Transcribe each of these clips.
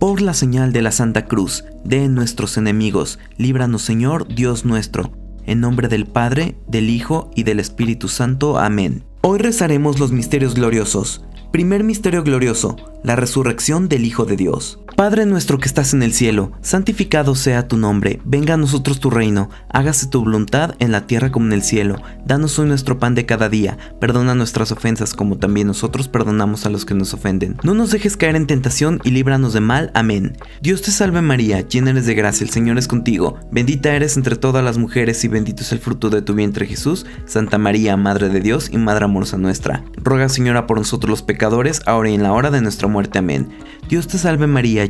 Por la señal de la Santa Cruz de nuestros enemigos, líbranos Señor, Dios nuestro. En nombre del Padre, del Hijo y del Espíritu Santo. Amén. Hoy rezaremos los misterios gloriosos. Primer misterio glorioso, la resurrección del Hijo de Dios. Padre nuestro que estás en el cielo, santificado sea tu nombre, venga a nosotros tu reino, hágase tu voluntad en la tierra como en el cielo. Danos hoy nuestro pan de cada día, perdona nuestras ofensas como también nosotros perdonamos a los que nos ofenden. No nos dejes caer en tentación y líbranos de mal. Amén. Dios te salve María, llena eres de gracia, el Señor es contigo, bendita eres entre todas las mujeres y bendito es el fruto de tu vientre Jesús. Santa María, Madre de Dios y Madre amorosa nuestra. Ruega Señora por nosotros los pecadores, ahora y en la hora de nuestra muerte. Amén. Dios te salve María,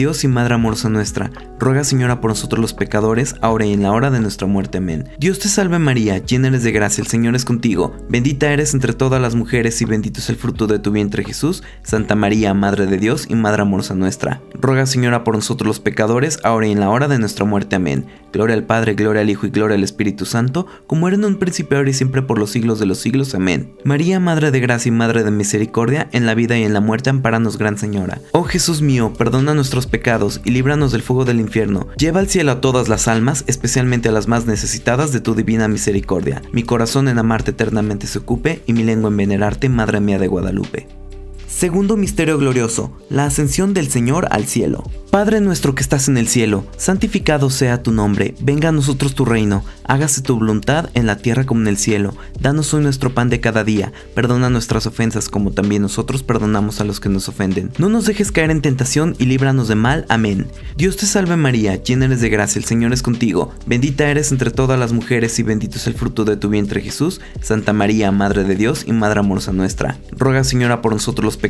y Madre amorosa nuestra, ruega Señora por nosotros los pecadores, ahora y en la hora de nuestra muerte. Amén. Dios te salve María, llena eres de gracia, el Señor es contigo, bendita eres entre todas las mujeres y bendito es el fruto de tu vientre Jesús. Santa María, Madre de Dios y Madre amorosa nuestra, ruega Señora por nosotros los pecadores, ahora y en la hora de nuestra muerte. Amén. Gloria al Padre, gloria al Hijo y gloria al Espíritu Santo, como era en un principio, ahora y siempre por los siglos de los siglos. Amén. María, Madre de gracia y Madre de misericordia, en la vida y en la muerte, amparanos, Gran Señora. Oh Jesús mío, perdona nuestros pecados y líbranos del fuego del infierno. Lleva al cielo a todas las almas, especialmente a las más necesitadas de tu divina misericordia. Mi corazón en amarte eternamente se ocupe y mi lengua en venerarte, Madre mía de Guadalupe. Segundo misterio glorioso, la ascensión del Señor al cielo. Padre nuestro que estás en el cielo, santificado sea tu nombre, venga a nosotros tu reino, hágase tu voluntad en la tierra como en el cielo. Danos hoy nuestro pan de cada día, perdona nuestras ofensas como también nosotros perdonamos a los que nos ofenden. No nos dejes caer en tentación y líbranos de mal. Amén. Dios te salve María, llena eres de gracia, el Señor es contigo, bendita eres entre todas las mujeres y bendito es el fruto de tu vientre Jesús. Santa María, Madre de Dios y Madre amorosa nuestra, ruega Señora por nosotros los pecadores,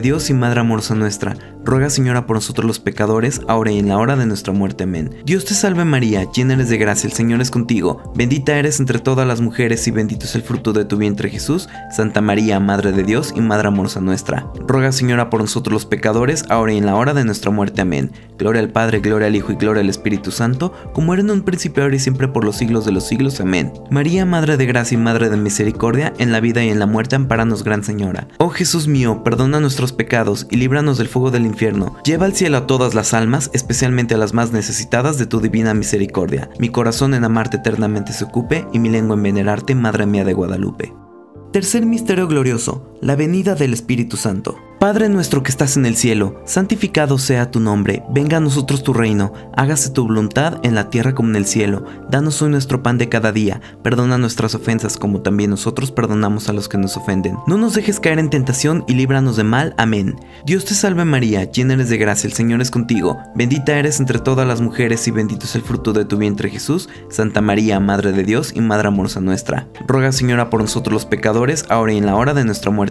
Dios y Madre amorosa nuestra, ruega Señora por nosotros los pecadores, ahora y en la hora de nuestra muerte. Amén. Dios te salve María, llena eres de gracia, el Señor es contigo, bendita eres entre todas las mujeres y bendito es el fruto de tu vientre Jesús. Santa María, Madre de Dios y Madre amorosa nuestra, ruega Señora por nosotros los pecadores, ahora y en la hora de nuestra muerte. Amén. Gloria al Padre, gloria al Hijo y gloria al Espíritu Santo, como era en un principio, ahora y siempre por los siglos de los siglos. Amén. María, Madre de gracia y Madre de misericordia, en la vida y en la muerte, amparanos, Gran Señora. Oh Jesús mío, perdona nuestros pecados y líbranos del fuego del infierno. Lleva al cielo a todas las almas, especialmente a las más necesitadas de tu divina misericordia. Mi corazón en amarte eternamente se ocupe y mi lengua en venerarte, Madre mía de Guadalupe. Tercer misterio glorioso, la venida del Espíritu Santo. Padre nuestro que estás en el cielo, santificado sea tu nombre, venga a nosotros tu reino, hágase tu voluntad en la tierra como en el cielo. Danos hoy nuestro pan de cada día, perdona nuestras ofensas como también nosotros perdonamos a los que nos ofenden. No nos dejes caer en tentación y líbranos de mal. Amén. Dios te salve María, llena eres de gracia, el Señor es contigo, bendita eres entre todas las mujeres y bendito es el fruto de tu vientre Jesús. Santa María, Madre de Dios y Madre amorosa nuestra. Ruega Señora por nosotros los pecadores, ahora y en la hora de nuestra muerte.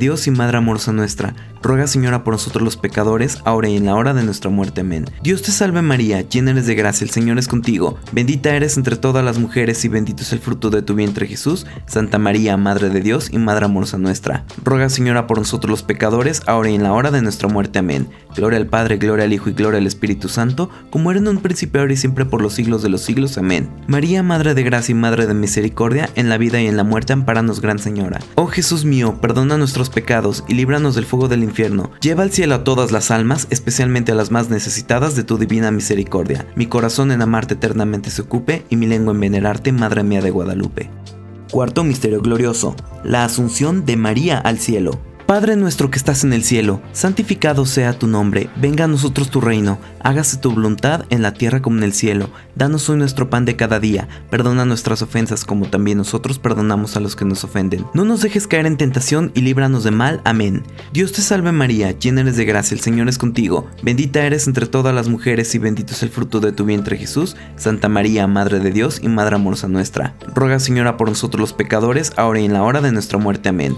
Dios y Madre amorosa nuestra, ruega Señora por nosotros los pecadores, ahora y en la hora de nuestra muerte. Amén. Dios te salve María, llena eres de gracia, el Señor es contigo, bendita eres entre todas las mujeres y bendito es el fruto de tu vientre Jesús. Santa María, Madre de Dios y Madre amorosa nuestra, ruega Señora por nosotros los pecadores, ahora y en la hora de nuestra muerte. Amén. Gloria al Padre, gloria al Hijo y gloria al Espíritu Santo, como era en un principio, ahora y siempre por los siglos de los siglos. Amén. María, Madre de gracia y Madre de misericordia, en la vida y en la muerte, amparanos, Gran Señora. Oh Jesús mío, perdona nuestros pecados y líbranos del fuego del infierno. Lleva al cielo a todas las almas, especialmente a las más necesitadas de tu divina misericordia. Mi corazón en amarte eternamente se ocupe y mi lengua en venerarte, Madre mía de Guadalupe. Cuarto misterio glorioso, la asunción de María al cielo. Padre nuestro que estás en el cielo, santificado sea tu nombre, venga a nosotros tu reino, hágase tu voluntad en la tierra como en el cielo. Danos hoy nuestro pan de cada día, perdona nuestras ofensas como también nosotros perdonamos a los que nos ofenden. No nos dejes caer en tentación y líbranos de mal. Amén. Dios te salve María, llena eres de gracia, el Señor es contigo, bendita eres entre todas las mujeres y bendito es el fruto de tu vientre Jesús. Santa María, Madre de Dios y Madre amorosa nuestra, ruega Señora por nosotros los pecadores, ahora y en la hora de nuestra muerte. Amén.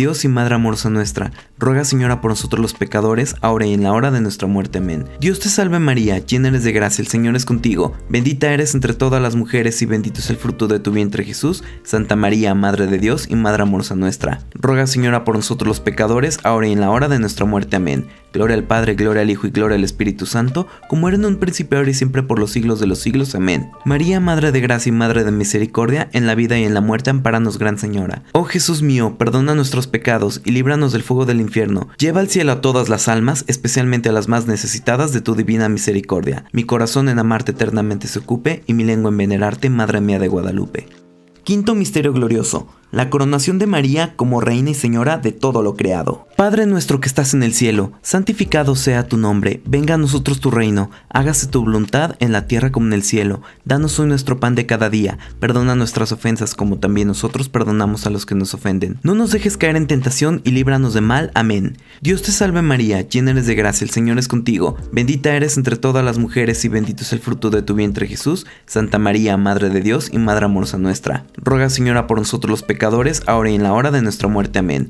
y Madre amorosa nuestra, ruega Señora por nosotros los pecadores, ahora y en la hora de nuestra muerte. Amén. Dios te salve María, llena eres de gracia, el Señor es contigo, bendita eres entre todas las mujeres y bendito es el fruto de tu vientre Jesús. Santa María, Madre de Dios y Madre amorosa nuestra, ruega Señora por nosotros los pecadores, ahora y en la hora de nuestra muerte. Amén. Gloria al Padre, gloria al Hijo y gloria al Espíritu Santo, como era en un principio, ahora y siempre por los siglos de los siglos. Amén. María, Madre de gracia y Madre de misericordia, en la vida y en la muerte, amparanos, Gran Señora. Oh Jesús mío, perdona nuestros pecados y líbranos del fuego del infierno. Lleva al cielo a todas las almas, especialmente a las más necesitadas de tu divina misericordia. Mi corazón en amarte eternamente se ocupe y mi lengua en venerarte, Madre mía de Guadalupe. Quinto misterio glorioso la coronación de María como Reina y Señora de todo lo creado. Padre nuestro que estás en el cielo, santificado sea tu nombre, venga a nosotros tu reino, hágase tu voluntad en la tierra como en el cielo. Danos hoy nuestro pan de cada día, perdona nuestras ofensas como también nosotros perdonamos a los que nos ofenden. No nos dejes caer en tentación y líbranos de mal. Amén. Dios te salve María, llena eres de gracia, el Señor es contigo, bendita eres entre todas las mujeres y bendito es el fruto de tu vientre Jesús. Santa María, Madre de Dios y Madre amorosa nuestra, ruega Señora por nosotros los pecadores ahora y en la hora de nuestra muerte. Amén.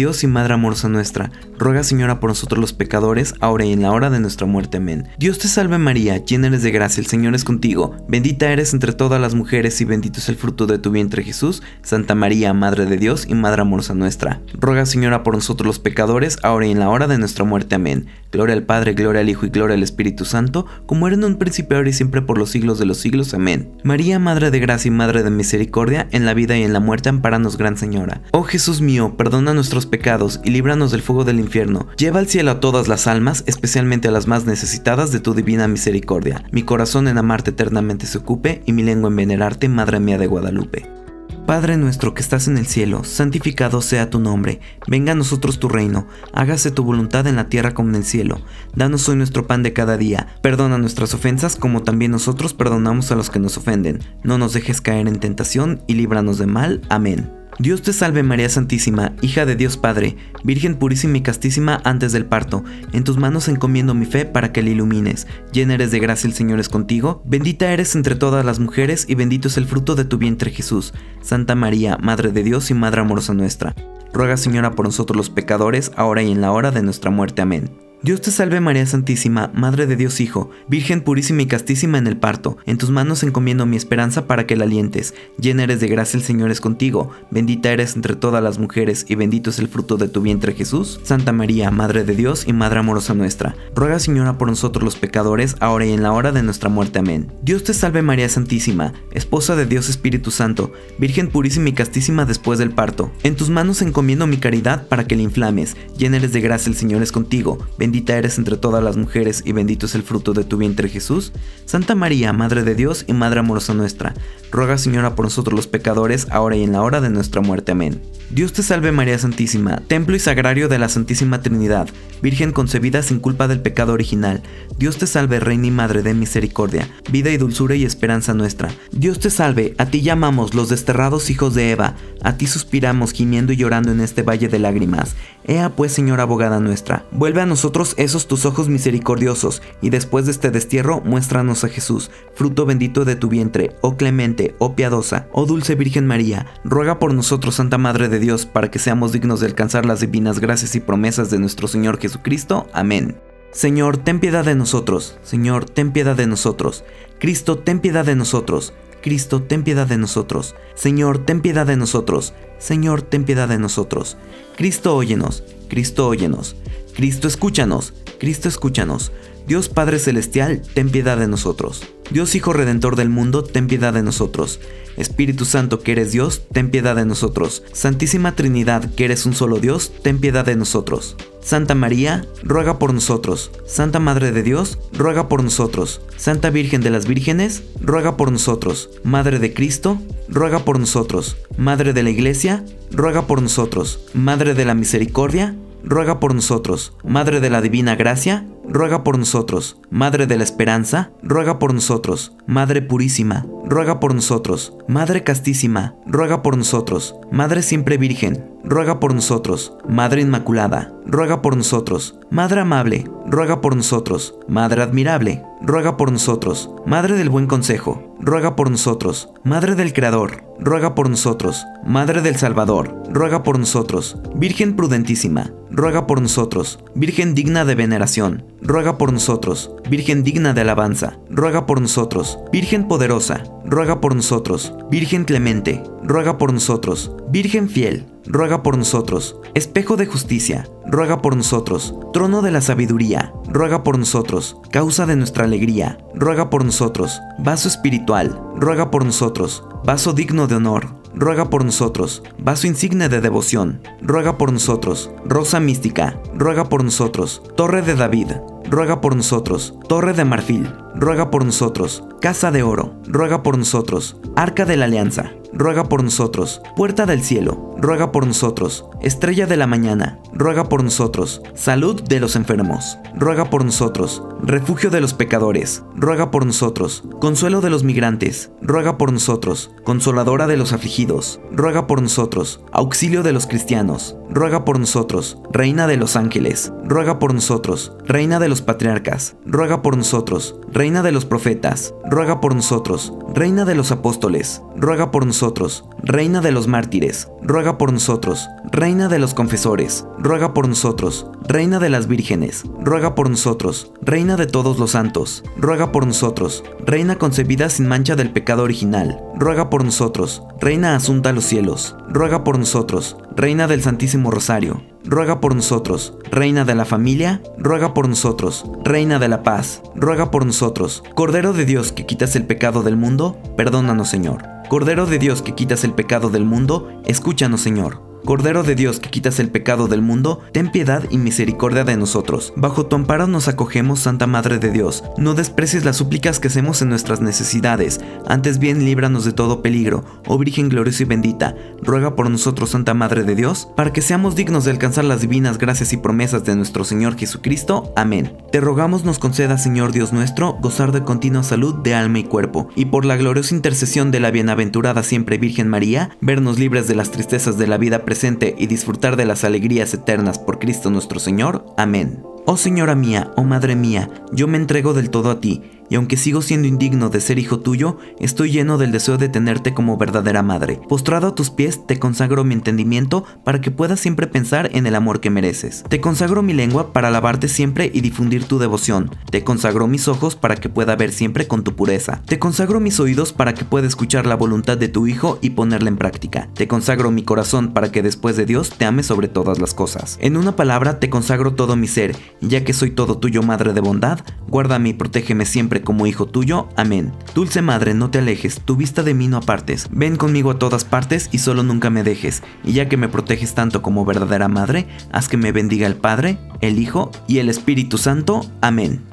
y Madre amorosa nuestra, ruega Señora por nosotros los pecadores, ahora y en la hora de nuestra muerte. Amén. Dios te salve María, llena eres de gracia, el Señor es contigo, bendita eres entre todas las mujeres y bendito es el fruto de tu vientre Jesús. Santa María, Madre de Dios y Madre amorosa nuestra, ruega Señora por nosotros los pecadores, ahora y en la hora de nuestra muerte. Amén. Gloria al Padre, gloria al Hijo y gloria al Espíritu Santo, como era en un principio, ahora y siempre por los siglos de los siglos. Amén. María, Madre de gracia y Madre de misericordia, en la vida y en la muerte, amparanos, Gran Señora. Oh Jesús mío, perdona nuestros pecados y líbranos del fuego del infierno. Lleva al cielo a todas las almas, especialmente a las más necesitadas de tu divina misericordia. Mi corazón en amarte eternamente se ocupe y mi lengua en venerarte, Madre mía de Guadalupe. Padre nuestro que estás en el cielo, santificado sea tu nombre, venga a nosotros tu reino, hágase tu voluntad en la tierra como en el cielo. Danos hoy nuestro pan de cada día, perdona nuestras ofensas como también nosotros perdonamos a los que nos ofenden. No nos dejes caer en tentación y líbranos de mal. Amén. Dios te salve María Santísima, hija de Dios Padre, Virgen purísima y castísima antes del parto. En tus manos encomiendo mi fe para que la ilumines. Llena eres de gracia, el Señor es contigo. Bendita eres entre todas las mujeres y bendito es el fruto de tu vientre Jesús. Santa María, Madre de Dios y Madre amorosa nuestra. Ruega Señora por nosotros los pecadores, ahora y en la hora de nuestra muerte. Amén. Dios te salve María Santísima, Madre de Dios Hijo, Virgen purísima y castísima en el parto. En tus manos encomiendo mi esperanza para que la alientes. Llena eres de gracia, el Señor es contigo. Bendita eres entre todas las mujeres y bendito es el fruto de tu vientre Jesús. Santa María, Madre de Dios y Madre amorosa nuestra. Ruega Señora por nosotros los pecadores, ahora y en la hora de nuestra muerte. Amén. Dios te salve María Santísima, Esposa de Dios Espíritu Santo, Virgen purísima y castísima después del parto. En tus manos encomiendo mi caridad para que la inflames. Llena eres de gracia, el Señor es contigo. Eres entre todas las mujeres y bendito es el fruto de tu vientre Jesús. Santa María, Madre de Dios y Madre amorosa nuestra, ruega Señora por nosotros los pecadores, ahora y en la hora de nuestra muerte. Amén. Dios te salve María Santísima, templo y sagrario de la Santísima Trinidad, Virgen concebida sin culpa del pecado original. Dios te salve Reina y Madre de Misericordia, vida y dulzura y esperanza nuestra. Dios te salve, a ti llamamos los desterrados hijos de Eva, a ti suspiramos gimiendo y llorando en este valle de lágrimas. Ea pues Señora abogada nuestra, vuelve a nosotros esos tus ojos misericordiosos, y después de este destierro muéstranos a Jesús, fruto bendito de tu vientre, oh clemente, oh piadosa, oh dulce Virgen María, ruega por nosotros Santa Madre de Dios, para que seamos dignos de alcanzar las divinas gracias y promesas de nuestro Señor Jesucristo. Amén. Señor, ten piedad de nosotros. Señor, ten piedad de nosotros. Cristo, ten piedad de nosotros. Cristo, ten piedad de nosotros. Señor, ten piedad de nosotros. Señor, ten piedad de nosotros. Cristo, óyenos. Cristo, óyenos. Cristo, escúchanos. Cristo, escúchanos. Dios Padre Celestial, ten piedad de nosotros. Dios Hijo Redentor del mundo, ten piedad de nosotros. Espíritu Santo, que eres Dios, ten piedad de nosotros. Santísima Trinidad, que eres un solo Dios, ten piedad de nosotros. Santa María, ruega por nosotros. Santa Madre de Dios, ruega por nosotros. Santa Virgen de las Vírgenes, ruega por nosotros. Madre de Cristo, ruega por nosotros. Madre de la Iglesia, ruega por nosotros. Madre de la Misericordia, ruega por nosotros. Madre de la Divina Gracia, ruega por nosotros. Madre de la Esperanza, ruega por nosotros. Madre Purísima, ruega por nosotros. Madre Castísima, ruega por nosotros. Madre Siempre Virgen, ruega por nosotros. Madre Inmaculada, ruega por nosotros. Madre Amable, ruega por nosotros. Madre Admirable, ruega por nosotros. Madre del Buen Consejo, ruega por nosotros. Madre del Creador, ruega por nosotros. Madre del Salvador, ruega por nosotros. Virgen prudentísima, ruega por nosotros. Virgen digna de veneración, ruega por nosotros. Virgen digna de alabanza, ruega por nosotros. Virgen poderosa, ruega por nosotros. Virgen clemente, ruega por nosotros. Virgen fiel, ruega por nosotros. Espejo de justicia, ruega por nosotros. Trono de la sabiduría, ruega por nosotros. Causa de nuestra alegría, ruega por nosotros. Vaso espiritual, ruega por nosotros. Vaso digno de honor, ruega por nosotros. Vaso insigne de devoción, ruega por nosotros. Rosa mística, ruega por nosotros. Torre de David, ruega por nosotros. Torre de marfil, ruega por nosotros. Casa de oro, ruega por nosotros. Arca de la alianza, ruega por nosotros. Puerta del cielo, ruega por nosotros. Estrella de la mañana, ruega por nosotros. Salud de los enfermos, ruega por nosotros. Refugio de los pecadores, ruega por nosotros. Consuelo de los migrantes, ruega por nosotros. Consoladora de los afligidos, ruega por nosotros. Auxilio de los cristianos, ruega por nosotros. Reina de los ángeles, ruega por nosotros. Reina de los patriarcas, ruega por nosotros. Reina de los profetas, ruega por nosotros. Reina de los apóstoles, ruega por nosotros. Reina de los mártires, ruega por nosotros. Reina de los confesores, ruega por nosotros. Reina de las vírgenes, ruega por nosotros. Reina de todos los santos, ruega por nosotros. Reina concebida sin mancha del pecado original, ruega por nosotros. Reina asunta a los cielos, ruega por nosotros. Reina del Santísimo Rosario, ruega por nosotros. Reina de la familia, ruega por nosotros. Reina de la paz, ruega por nosotros. Cordero de Dios que quitas el pecado del mundo, perdónanos Señor. Cordero de Dios que quitas el pecado del mundo, escúchanos Señor. Cordero de Dios que quitas el pecado del mundo, ten piedad y misericordia de nosotros. Bajo tu amparo nos acogemos, Santa Madre de Dios. No desprecies las súplicas que hacemos en nuestras necesidades, antes bien líbranos de todo peligro. Oh Virgen gloriosa y bendita, ruega por nosotros, Santa Madre de Dios, para que seamos dignos de alcanzar las divinas gracias y promesas de nuestro Señor Jesucristo. Amén. Te rogamos nos conceda, Señor Dios nuestro, gozar de continua salud de alma y cuerpo, y por la gloriosa intercesión de la bienaventurada siempre Virgen María, vernos libres de las tristezas de la vida presente y disfrutar de las alegrías eternas por Cristo nuestro Señor. Amén. Oh Señora mía, oh Madre mía, yo me entrego del todo a ti y aunque sigo siendo indigno de ser hijo tuyo, estoy lleno del deseo de tenerte como verdadera madre. Postrado a tus pies, te consagro mi entendimiento para que puedas siempre pensar en el amor que mereces. Te consagro mi lengua para alabarte siempre y difundir tu devoción. Te consagro mis ojos para que pueda ver siempre con tu pureza. Te consagro mis oídos para que pueda escuchar la voluntad de tu Hijo y ponerla en práctica. Te consagro mi corazón para que después de Dios te ame sobre todas las cosas. En una palabra, te consagro todo mi ser, ya que soy todo tuyo, Madre de bondad, guárdame y protégeme siempre como hijo tuyo. Amén. Dulce Madre, no te alejes, tu vista de mí no apartes. Ven conmigo a todas partes y solo nunca me dejes. Y ya que me proteges tanto como verdadera Madre, haz que me bendiga el Padre, el Hijo y el Espíritu Santo. Amén.